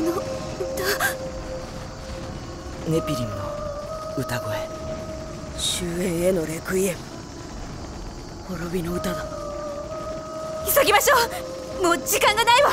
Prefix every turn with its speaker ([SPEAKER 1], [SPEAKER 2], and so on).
[SPEAKER 1] の歌
[SPEAKER 2] ネピリムの歌声。
[SPEAKER 3] 終焉へのレクイエム。滅びの歌だ。
[SPEAKER 1] 急ぎましょう。もう時間がないわ。